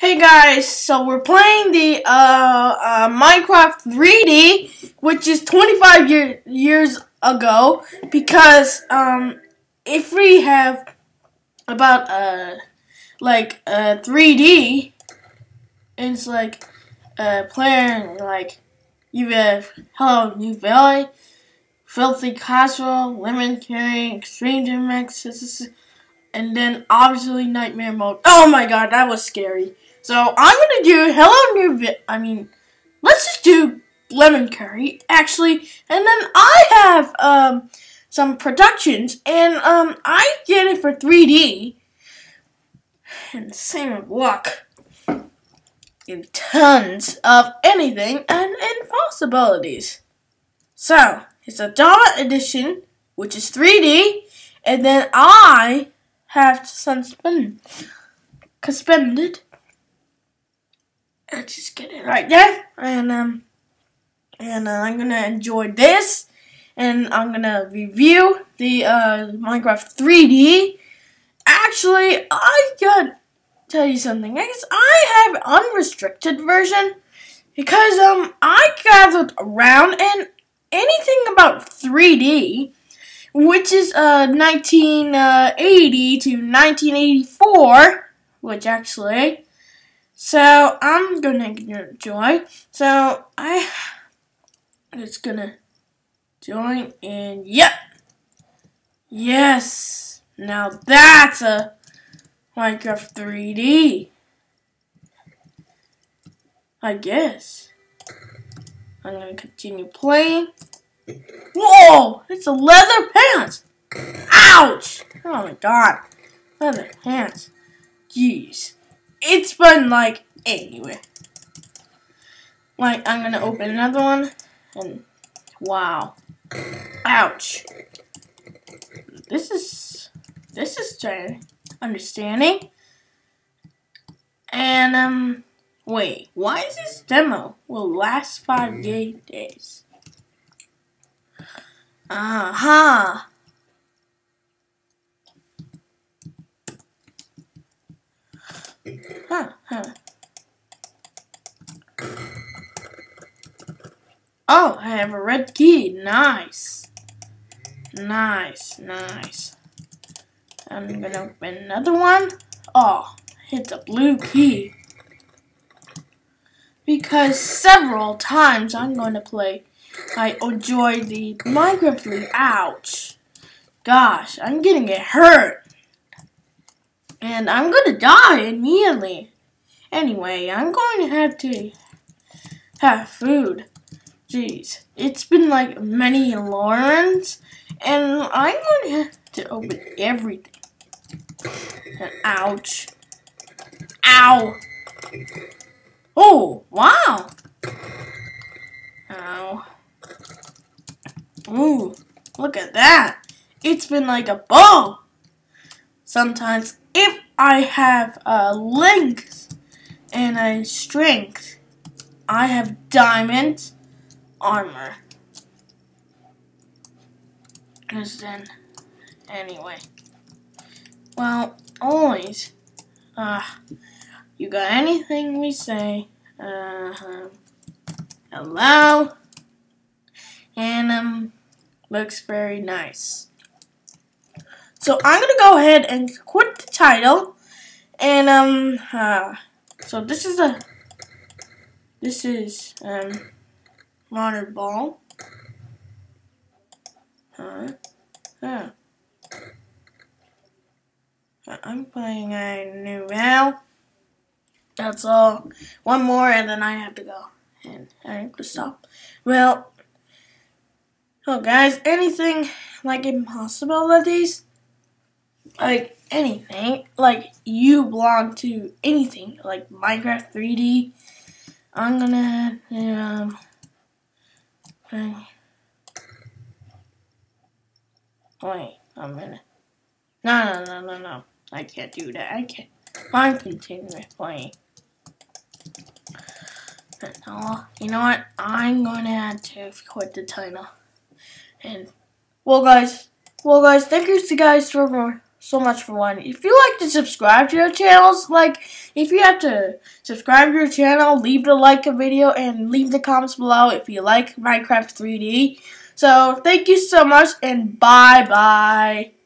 Hey guys, so we're playing the uh, uh, Minecraft 3D, which is 25 year, years ago, because um, if we have about uh, like uh, 3D, it's like uh, playing like you have Hello New Valley, Filthy Castle, Lemon Carrying, Extreme Mix, and then obviously Nightmare Mode. Oh my god, that was scary. So I'm gonna do Hello New Vi I mean, let's just do lemon curry actually, and then I have um some productions, and um I get it for 3D, and same with luck, in tons of anything and impossibilities. So it's a dollar edition, which is 3D, and then I have spin suspended let's just get it right there. And um, and uh, I'm gonna enjoy this, and I'm gonna review the uh, Minecraft 3D. Actually, I gotta tell you something. I guess I have unrestricted version because um I gathered around and anything about 3D, which is uh 1980 uh, to 1984, which actually so I'm gonna join. So I just gonna join and yep. Yes. Now that's a Minecraft 3D. I guess. I'm gonna continue playing. Whoa! It's a leather pants! Ouch! Oh my god. Leather pants. Jeez it's been like anyway. Like I'm gonna open another one and wow. Ouch. This is this is trying understanding. And um wait, why is this demo will last five days? Aha. Uh. Huh, huh. Oh, I have a red key. Nice. Nice, nice. I'm gonna open another one. Oh, hit the blue key. Because several times I'm going to play, I enjoy the Minecraft League. Ouch. Gosh, I'm getting it hurt. And I'm gonna die immediately. Anyway, I'm going to have to have food. Jeez, it's been like many alarms, and I'm going to have to open everything. And ouch. Ow. Oh, wow. Ow. Ooh, look at that. It's been like a ball. Sometimes if I have a length and a strength, I have diamond armor. Because then, anyway. Well, always, uh, you got anything we say, uh, hello, and, um, looks very nice. So I'm gonna go ahead and quit the title, and um, uh, so this is the this is um, modern ball. Huh? Huh. I'm playing a new Val. That's all. One more, and then I have to go. And I have to stop. Well, so guys, anything like impossibilities? like anything, like you belong to anything, like Minecraft 3D. I'm gonna um. Wait a minute. No, no, no, no, no. I can't do that. I can't. I'm continuing playing. No, you know what? I'm gonna have to quit the title. And well, guys, well, guys, thank you to guys for so much for one. If you like to subscribe to our channels, like if you have to subscribe to your channel, leave the like a video and leave the comments below if you like Minecraft 3D. So thank you so much and bye bye.